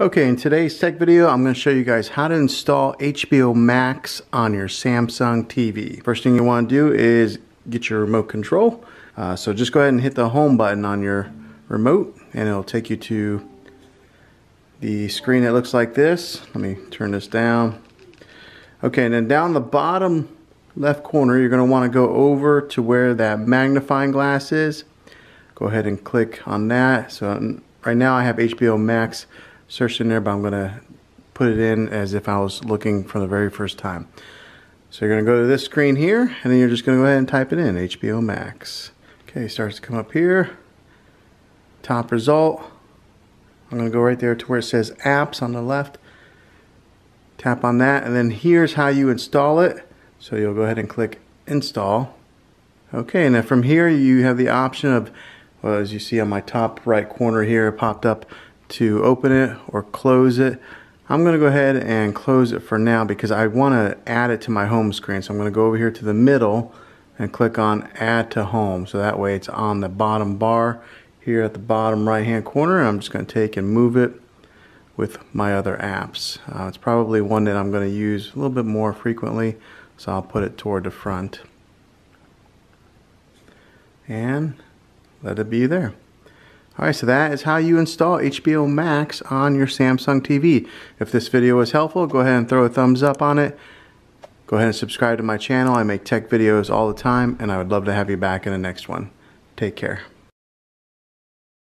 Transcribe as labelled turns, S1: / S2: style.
S1: Okay, in today's tech video, I'm going to show you guys how to install HBO Max on your Samsung TV. First thing you want to do is get your remote control. Uh, so just go ahead and hit the home button on your remote and it'll take you to the screen that looks like this. Let me turn this down. Okay, and then down the bottom left corner, you're going to want to go over to where that magnifying glass is. Go ahead and click on that. So right now I have HBO Max searched in there, but I'm going to put it in as if I was looking for the very first time. So you're going to go to this screen here, and then you're just going to go ahead and type it in, HBO Max. Okay, starts to come up here. Top result. I'm going to go right there to where it says apps on the left. Tap on that, and then here's how you install it. So you'll go ahead and click install. Okay, and then from here you have the option of, well, as you see on my top right corner here, it popped up to open it or close it. I'm going to go ahead and close it for now because I want to add it to my home screen. So I'm going to go over here to the middle and click on add to home. So that way it's on the bottom bar here at the bottom right hand corner. I'm just going to take and move it with my other apps. Uh, it's probably one that I'm going to use a little bit more frequently. So I'll put it toward the front. And let it be there. Alright, so that is how you install HBO Max on your Samsung TV. If this video was helpful, go ahead and throw a thumbs up on it. Go ahead and subscribe to my channel. I make tech videos all the time, and I would love to have you back in the next one. Take care.